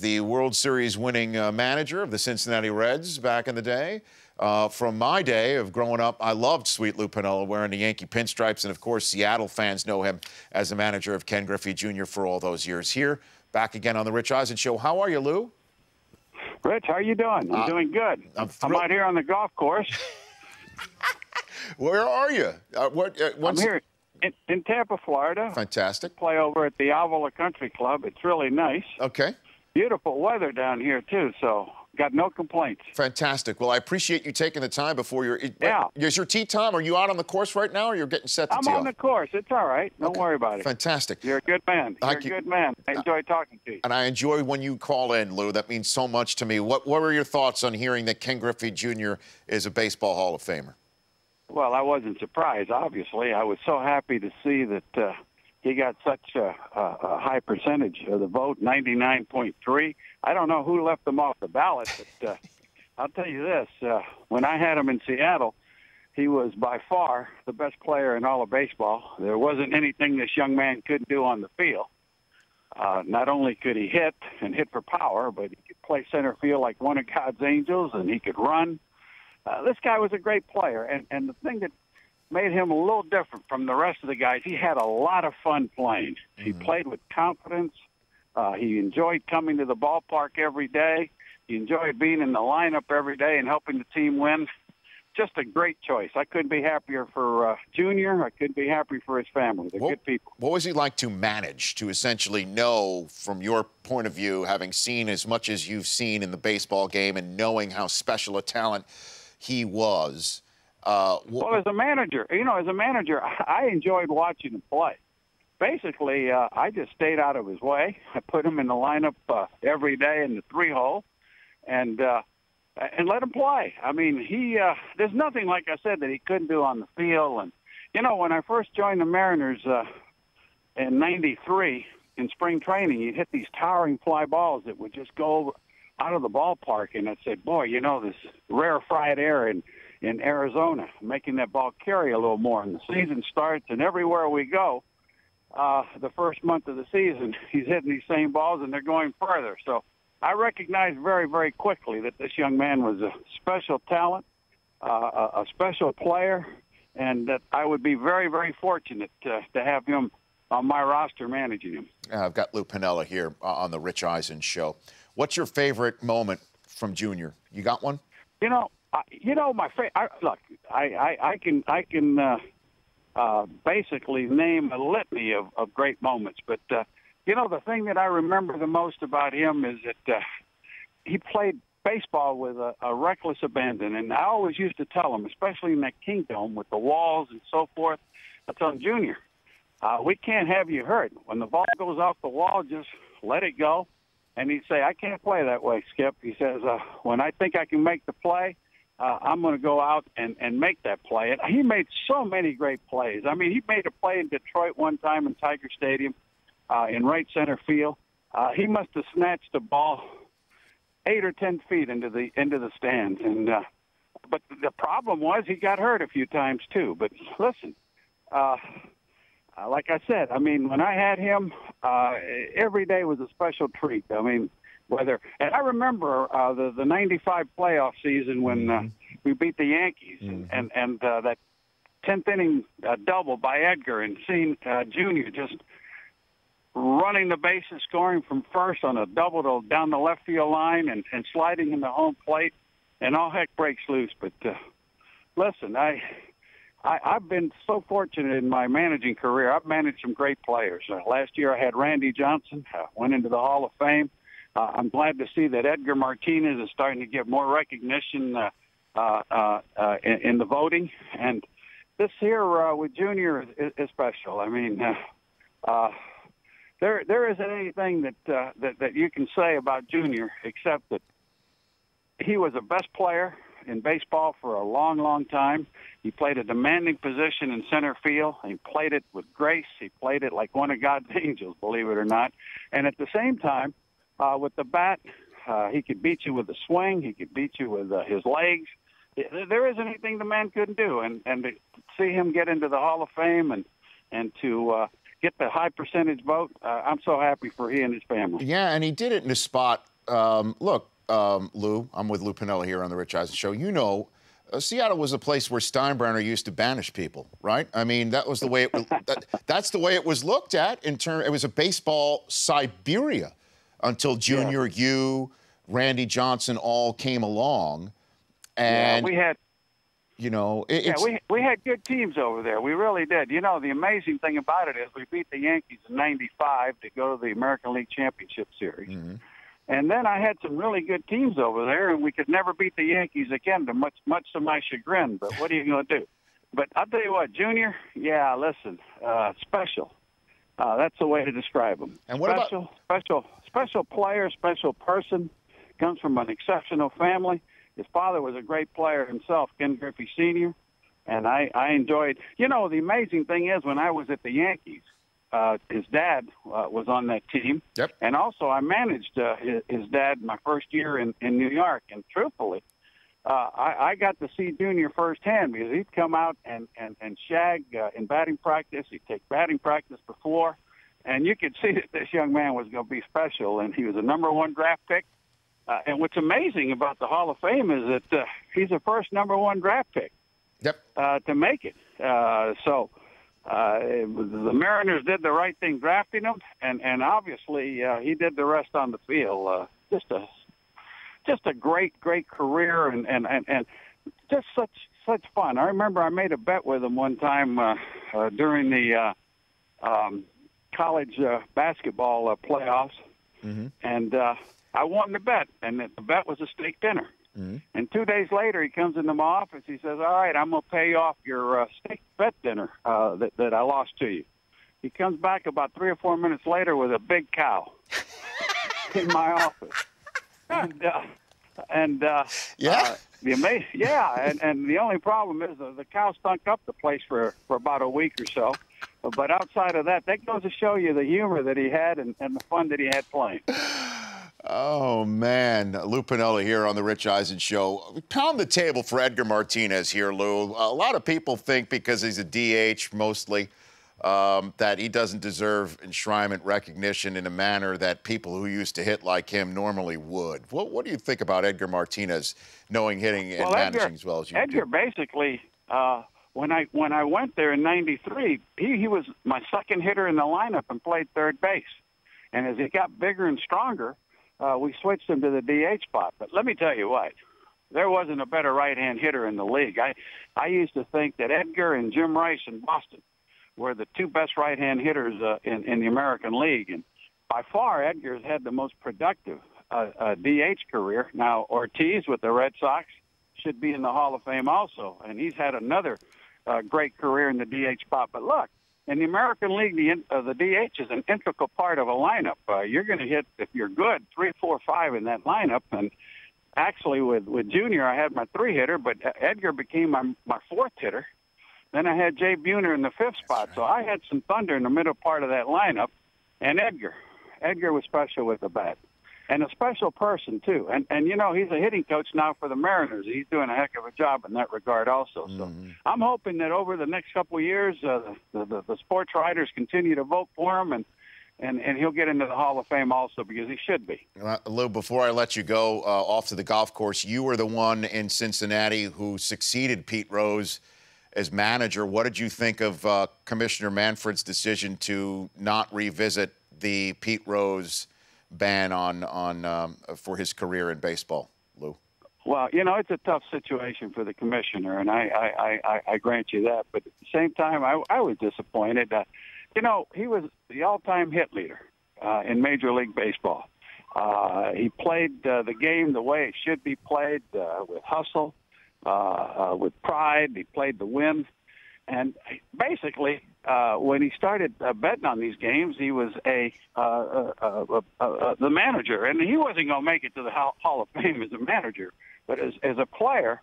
the World Series winning uh, manager of the Cincinnati Reds back in the day. Uh, from my day of growing up, I loved Sweet Lou Piniella wearing the Yankee pinstripes. And of course, Seattle fans know him as the manager of Ken Griffey Jr. for all those years. Here, back again on the Rich Eisen Show. How are you, Lou? Rich, how are you doing? I'm uh, doing good. I'm, I'm, out here on the golf course. Where are you? Uh, what, uh, I'm here in, in, Tampa, Florida. Fantastic. Play over at the Avila Country Club. It's really nice. Okay. Beautiful weather down here too, so Got no complaints. Fantastic. Well, I appreciate you taking the time before your. Yeah. Is your tee time? Are you out on the course right now, or you're getting set to I'm on off? the course. It's all right. Don't okay. worry about it. Fantastic. You're a good man. You're a good man. I enjoy talking to you. And I enjoy when you call in, Lou. That means so much to me. What What were your thoughts on hearing that Ken Griffey Jr. is a baseball Hall of Famer? Well, I wasn't surprised. Obviously, I was so happy to see that. Uh, he got such a, a, a high percentage of the vote, 99.3. I don't know who left him off the ballot, but uh, I'll tell you this: uh, when I had him in Seattle, he was by far the best player in all of baseball. There wasn't anything this young man couldn't do on the field. Uh, not only could he hit and hit for power, but he could play center field like one of God's angels, and he could run. Uh, this guy was a great player, and and the thing that made him a little different from the rest of the guys. He had a lot of fun playing. Mm-hmm. He played with confidence. Uh, he enjoyed coming to the ballpark every day. He enjoyed being in the lineup every day and helping the team win. Just a great choice. I couldn't be happier for uh, Junior. I couldn't be happier for his family. They're what, good people. What was he like to manage, to essentially know, from your point of view, having seen as much as you've seen in the baseball game and knowing how special a talent he was? Uh, well, as a manager, you know, as a manager, I enjoyed watching him play. Basically, uh, I just stayed out of his way. I put him in the lineup uh, every day in the three hole, and uh, and let him play. I mean, he uh, there's nothing like I said that he couldn't do on the field. And you know, when I first joined the Mariners uh, in '93 in spring training, he'd hit these towering fly balls that would just go out of the ballpark, and I'd say, "Boy, you know, this rarefied air and." In Arizona, making that ball carry a little more. And the season starts, and everywhere we go, uh, the first month of the season, he's hitting these same balls, and they're going further. So I recognized very, very quickly that this young man was a special talent, uh, a, special player, and that I would be very, very fortunate to, to have him on my roster managing him. Uh, I've got Lou Piniella here uh, on the Rich Eisen show. What's your favorite moment from Junior? You got one? You know, I, you know, my fa- look, I, I, I can I can uh, uh, basically name a litany of, of great moments, but uh, you know, the thing that I remember the most about him is that uh, he played baseball with a, a reckless abandon, and I always used to tell him, especially in that Kingdome with the walls and so forth. I tell him, Junior, uh, we can't have you hurt. When the ball goes off the wall, just let it go. And he'd say, I can't play that way, Skip. He says, uh, when I think I can make the play, uh, I'm going to go out and, and make that play. And he made so many great plays. I mean, he made a play in Detroit one time in Tiger Stadium uh, in right center field. Uh, he must have snatched the ball eight or ten feet into the into the stands. And uh, but the problem was he got hurt a few times too. But listen, uh, like I said, I mean, when I had him, uh, every day was a special treat. I mean, whether and I remember uh, the the '95 playoff season when uh, mm-hmm. we beat the Yankees mm-hmm. and and uh, that tenth inning uh, double by Edgar and seeing uh, Junior just running the bases, scoring from first on a double to down the left field line and and sliding in the home plate, and all heck breaks loose. But uh, listen, I. I, I've been so fortunate in my managing career. I've managed some great players. Uh, last year, I had Randy Johnson, uh, went into the Hall of Fame. Uh, I'm glad to see that Edgar Martinez is starting to get more recognition uh, uh, uh, uh in, in the voting, and this here uh, with Junior is, is special. I mean, uh, uh, there there isn't anything that, uh, that that you can say about Junior except that he was the best player in baseball for a long, long time. He played a demanding position in center field. He played it with grace. He played it like one of God's angels, believe it or not. And at the same time, uh, with the bat. Uh, he could beat you with a swing. He could beat you with uh, his legs. There isn't anything the man couldn't do, and and to see him get into the Hall of Fame and and to uh, get the high percentage vote, uh, I'm so happy for he and his family. Yeah, and he did it in a spot um, look, um, Lou, I'm with Lou Piniella here on the Rich Eisen Show. You know, uh, Seattle was a place where Steinbrenner used to banish people, right? I mean, that was the way it was. that, that's the way it was looked at in turn. It was a baseball Siberia until Junior, yeah. you, Randy Johnson all came along, and yeah, we had. You know, it, yeah, we we had good teams over there. We really did. You know, the amazing thing about it is we beat the Yankees in '95 to go to the American League Championship Series. Mm-hmm. And then I had some really good teams over there, and we could never beat the Yankees again, to much much to my chagrin. But what are you going to do? But I'll tell you what, Junior. Yeah, listen, uh, special. Uh, that's the way to describe him. And what special, about special, special player, special person. Comes from an exceptional family. His father was a great player himself, Ken Griffey Sr. And I, I enjoyed. You know, the amazing thing is when I was at the Yankees, uh, his dad uh, was on that team. Yep. And also, I managed uh, his, his dad my first year in, in New York. And truthfully, uh, I, I got to see Junior firsthand because he'd come out and and and shag uh, in batting practice. He'd take batting practice before, and you could see that this young man was going to be special. And he was a number one draft pick. Uh, and what's amazing about the Hall of Fame is that uh, he's the first number one draft pick. Yep. Uh, to make it. Uh, so uh, the Mariners did the right thing drafting him, and and obviously uh, he did the rest on the field. Uh, just a just a great great career, and and and, and just such such fun. I remember I made a bet with him one time uh, uh, during the uh, um, college uh, basketball uh, playoffs, mm-hmm. and uh, I won the bet, and the bet was a steak dinner. Mm-hmm. And two days later, he comes into my office. He says, "All right, I'm going to pay off your uh, steak bet dinner uh, that that I lost to you." He comes back about three or four minutes later with a big cow in my office, and uh, and uh, yeah, uh, the amazing, yeah, and and the only problem is the, the cow stunk up the place for for about a week or so. But outside of that, that goes to show you the humor that he had and, and the fun that he had playing. Oh, man. Lou Piniella here on The Rich Eisen Show. Pound the table for Edgar Martinez here, Lou. A lot of people think because he's a DH mostly um, that he doesn't deserve enshrinement recognition in a manner that people who used to hit like him normally would. What, what do you think about Edgar Martinez knowing hitting and well, managing Edgar, as well as you Edgar do? basically, uh, when I when I went there in '93, he, he was my second hitter in the lineup and played third base. And as he got bigger and stronger, uh, we switched him to the DH spot. But let me tell you what, there wasn't a better right-hand hitter in the league. I I used to think that Edgar and Jim Rice in Boston were the two best right-hand hitters uh, in in the American League, and by far Edgar's had the most productive uh, uh, DH career. Now Ortiz with the Red Sox should be in the Hall of Fame also, and he's had another uh, great career in the DH spot. But look, in the American League, the uh, the DH is an integral part of a lineup. Uh, you're going to hit if you're good three, four, five in that lineup. And actually, with with Junior, I had my three hitter, but Edgar became my my fourth hitter. Then I had Jay Buhner in the fifth spot, so I had some thunder in the middle part of that lineup. And Edgar, Edgar was special with the bat and a special person too. And and you know he's a hitting coach now for the Mariners. He's doing a heck of a job in that regard also. So mm-hmm. I'm hoping that over the next couple of years, uh, the, the the sports writers continue to vote for him and. And, and he'll get into the Hall of Fame also because he should be. Uh, Lou, before I let you go uh, off to the golf course, you were the one in Cincinnati who succeeded Pete Rose as manager. What did you think of uh, Commissioner Manfred's decision to not revisit the Pete Rose ban on on um, for his career in baseball, Lou? Well, you know, it's a tough situation for the commissioner, and I I, I, I grant you that. But at the same time, I, I was disappointed. Uh, you know, he was the all-time hit leader uh, in Major League Baseball. Uh, he played uh, the game the way it should be played, uh, with hustle, uh, uh, with pride. He played the win. And basically, uh, when he started uh, betting on these games, he was a uh, uh, uh, uh, the manager, and he wasn't going to make it to the Hall of Fame as a manager. But as as a player,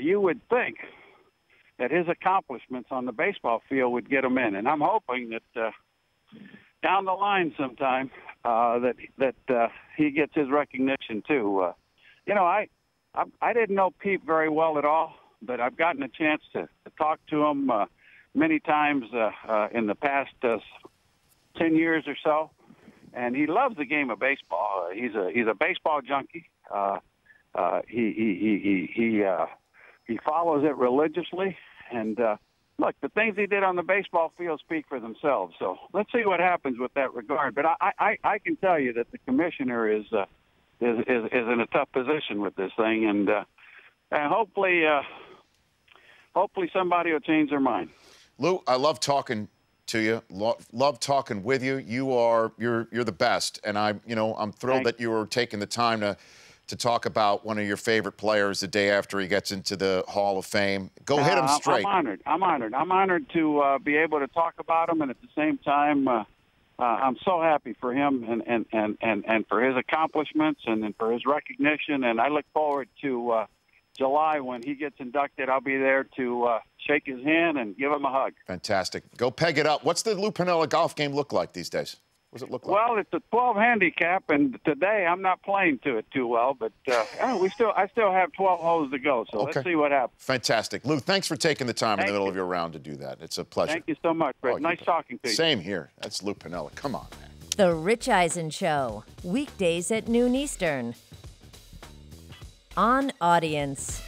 you would think that his accomplishments on the baseball field would get him in, and I'm hoping that down the line sometime that that he gets his recognition too. You know, I, I I didn't know Pete very well at all but I've gotten a chance to, to talk to him many times uh, uh, in the past uh, 10 years or so. and he loves the game of baseball. Uh, he's a he's a baseball junkie. Uh, uh, he he he he he, uh, he follows it religiously, and uh, look, the things he did on the baseball field speak for themselves. So let's see what happens with that regard. But I I, I can tell you that the commissioner is uh, is, is is in a tough position with this thing, and uh, and hopefully uh, hopefully somebody will change their mind. Lou, I love talking to you. Love, love talking with you. You are you're you're the best, and I you know I'm thrilled Thanks. that you were taking the time to to talk about one of your favorite players the day after he gets into the Hall of Fame. Go hit him Uh, I'm- straight. I'm honored. I'm honored. I'm honored to uh, be able to talk about him, and at the same time, uh, uh, I'm so happy for him and and and and, and for his accomplishments and, and for his recognition. And I look forward to uh, July when he gets inducted. I'll be there to uh, shake his hand and give him a hug. Fantastic. Go peg it up. What's the Lou Piniella golf game look like these days? What does it look like? Well, it's a 12 handicap, and today I'm not playing to it too well, but uh, yeah, we still I still have 12 holes to go. So Okay. let's see what happens. Fantastic. Lou, thanks for taking the time in the middle you. of your round to do that. It's a pleasure. Thank you so much, Brett. Oh, nice bet. talking to you. Same here. That's Lou Piniella. Come on, man. The Rich Eisen Show, weekdays at noon Eastern on audience.